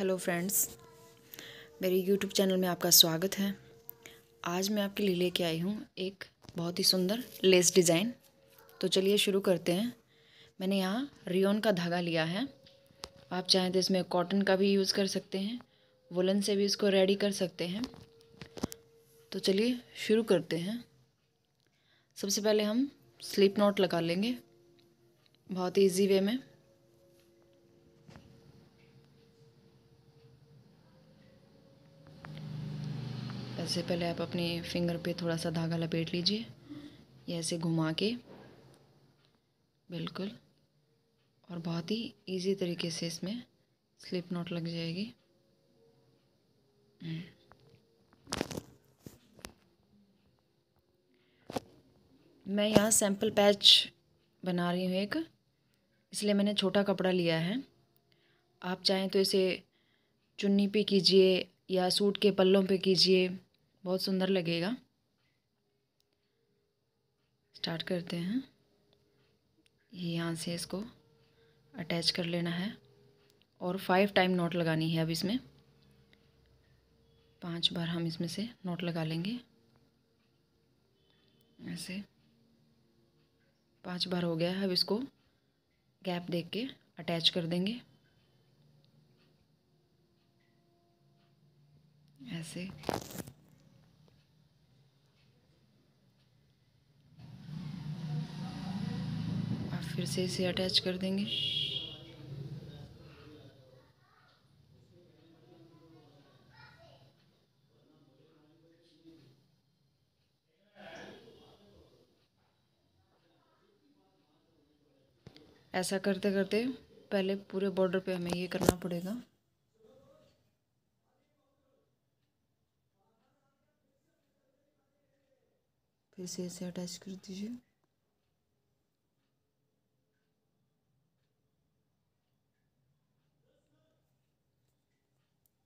Hello friends, मेरे YouTube channel में आपका स्वागत है। आज मैं आपके लिए लेके आई हूँ एक बहुत ही सुंदर लेस डिज़ाइन। तो चलिए शुरू करते हैं। मैंने यहाँ रियोन का धागा लिया है। आप चाहें तो इसमें कॉटन का भी यूज़ कर सकते हैं, वुलन से भी इसको रेडी कर सकते हैं। तो चलिए शुरू करते हैं। सबसे पहले हम स्लिप नॉट लगा लेंगे, बहुत ही ईजी वे में। ऐसे पहले आप अपने फिंगर पे थोड़ा सा धागा लपेट लीजिए। ये ऐसे घुमा के। बिल्कुल। और बहुत ही इजी तरीके से इसमें स्लिप नॉट लग जाएगी। हम्म। मैं यहाँ सैंपल पैच बना रही हूँ एक। इसलिए मैंने छोटा कपड़ा लिया है। आप चाहें तो इसे चुन्नी पे कीजिए या सूट के पल्लों पे कीजिए। बहुत सुंदर लगेगा। स्टार्ट करते हैं। यहाँ से इसको अटैच कर लेना है और फाइव टाइम नोट लगानी है अब इसमें। पाँच बार हम इसमें से नोट लगा लेंगे। ऐसे। पाँच बार हो गया है, अब इसको गैप देख के अटैच कर देंगे। ऐसे। फिर से इसे अटैच कर देंगे। ऐसा करते करते पहले पूरे बॉर्डर पे हमें ये करना पड़ेगा। फिर से इसे अटैच कर दीजिए।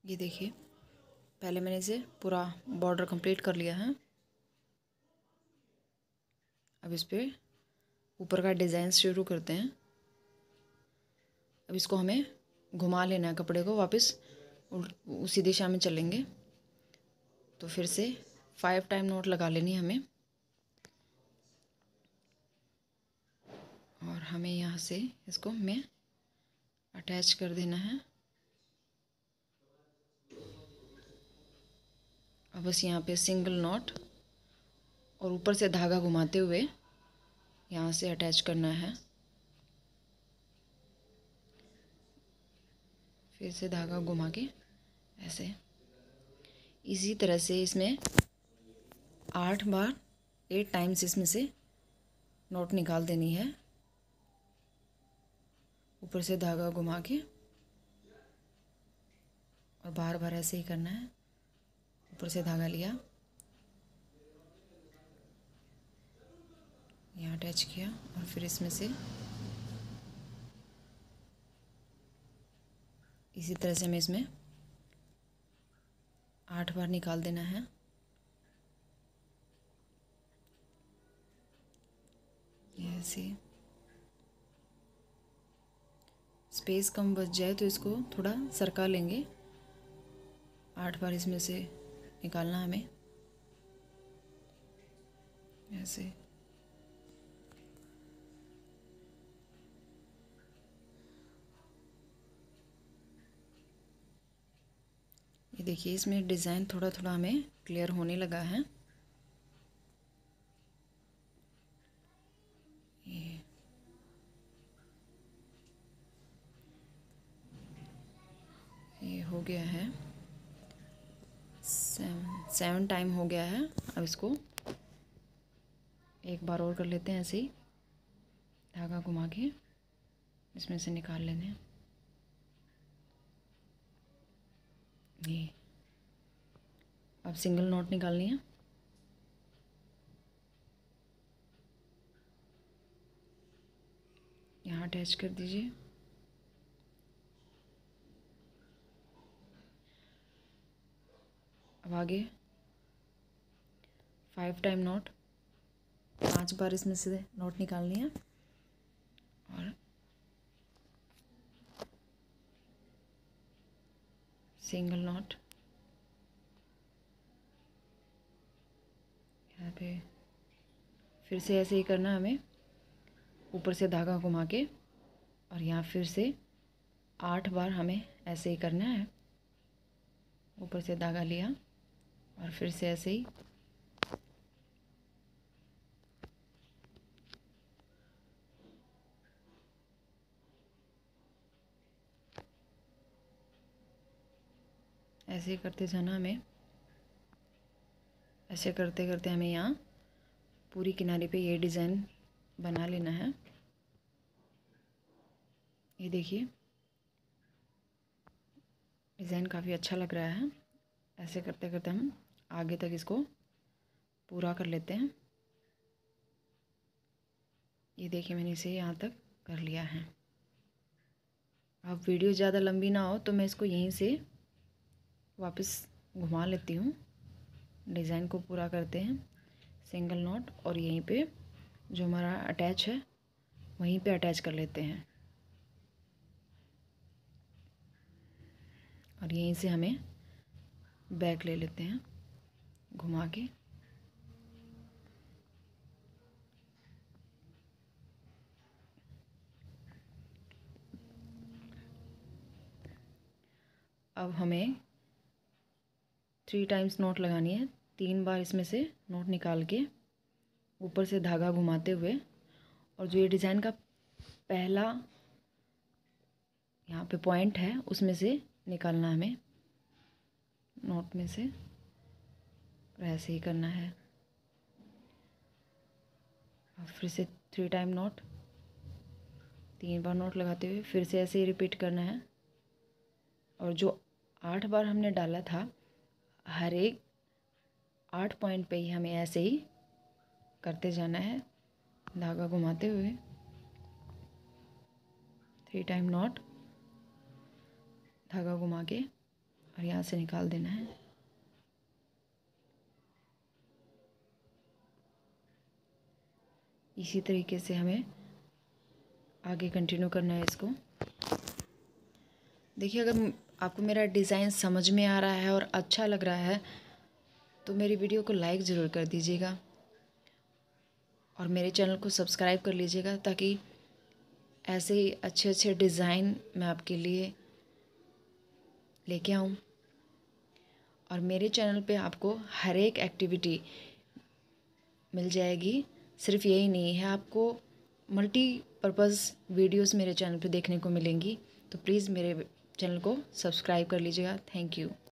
ये देखिए, पहले मैंने इसे पूरा बॉर्डर कंप्लीट कर लिया है। अब इस पर ऊपर का डिज़ाइन शुरू करते हैं। अब इसको हमें घुमा लेना है कपड़े को वापस उसी दिशा में चलेंगे। तो फिर से फाइव टाइम नोट लगा लेनी हमें। और हमें यहाँ से इसको हमें अटैच कर देना है। बस यहाँ पे सिंगल नॉट और ऊपर से धागा घुमाते हुए यहाँ से अटैच करना है। फिर से धागा घुमा के ऐसे। इसी तरह से इसमें आठ बार एट टाइम्स इसमें से नोट निकाल देनी है। ऊपर से धागा घुमा के और बार बार ऐसे ही करना है। ऊपर से धागा लिया। यहाँ अटैच किया और फिर इसमें से इसी तरह से हमें इसमें आठ बार निकाल देना है। ऐसे स्पेस कम बच जाए तो इसको थोड़ा सरका लेंगे। आठ बार इसमें से निकालना हमें। ऐसे। ये देखिए, इसमें डिज़ाइन थोड़ा थोड़ा हमें क्लियर होने लगा है। ये। ये हो गया है। सेवन टाइम हो गया है, अब इसको एक बार और कर लेते हैं ऐसे ही, धागा घुमा के इसमें से निकाल लेते हैं। ये, अब सिंगल नोट निकालनी है। यहाँ अटैच कर दीजिए। अब आगे फाइव टाइम नोट पाँच बार इसमें से नोट निकालनी है और सिंगल नॉट यहाँ पे फिर से ऐसे ही करना हमें। ऊपर से धागा घुमा के और यहाँ फिर से आठ बार हमें ऐसे ही करना है। ऊपर से धागा लिया और फिर से ऐसे ही ऐसे ही करते जाना हमें। ऐसे करते करते हमें यहाँ पूरी किनारे पे ये डिज़ाइन बना लेना है। ये देखिए। डिज़ाइन काफ़ी अच्छा लग रहा है। ऐसे करते करते हम आगे तक इसको पूरा कर लेते हैं। ये देखिए मैंने इसे यहाँ तक कर लिया है। अब वीडियो ज़्यादा लंबी ना हो तो मैं इसको यहीं से वापस घुमा लेती हूँ। डिज़ाइन को पूरा करते हैं। सिंगल नॉट और यहीं पे जो हमारा अटैच है, वहीं पे अटैच कर लेते हैं। और यहीं से हमें बैक ले लेते हैं, घुमा के। अब हमें थ्री टाइम्स नोट लगानी है। तीन बार इसमें से नोट निकाल के ऊपर से धागा घुमाते हुए। और जो ये डिज़ाइन का पहला यहाँ पे पॉइंट है, उसमें से निकालना हमें। नोट में से ऐसे ही करना है। और फिर से थ्री टाइम नोट तीन बार नोट लगाते हुए फिर से ऐसे ही रिपीट करना है। और जो आठ बार हमने डाला था हर एक आठ पॉइंट पे ही हमें ऐसे ही करते जाना है, धागा घुमाते हुए। थ्री टाइम नॉट धागा घुमा के और यहाँ से निकाल देना है। इसी तरीके से हमें आगे कंटिन्यू करना है इसको। देखिए, अगर आपको मेरा डिज़ाइन समझ में आ रहा है और अच्छा लग रहा है तो मेरी वीडियो को लाइक ज़रूर कर दीजिएगा। और मेरे चैनल को सब्सक्राइब कर लीजिएगा ताकि ऐसे ही अच्छे अच्छे डिज़ाइन मैं आपके लिए लेके आऊँ। और मेरे चैनल पे आपको हर एक एक्टिविटी मिल जाएगी। सिर्फ़ यही नहीं है, आपको मल्टी पर्पज़ वीडियोस मेरे चैनल पे देखने को मिलेंगी। तो प्लीज़ मेरे चैनल को सब्सक्राइब कर लीजिएगा। Thank you.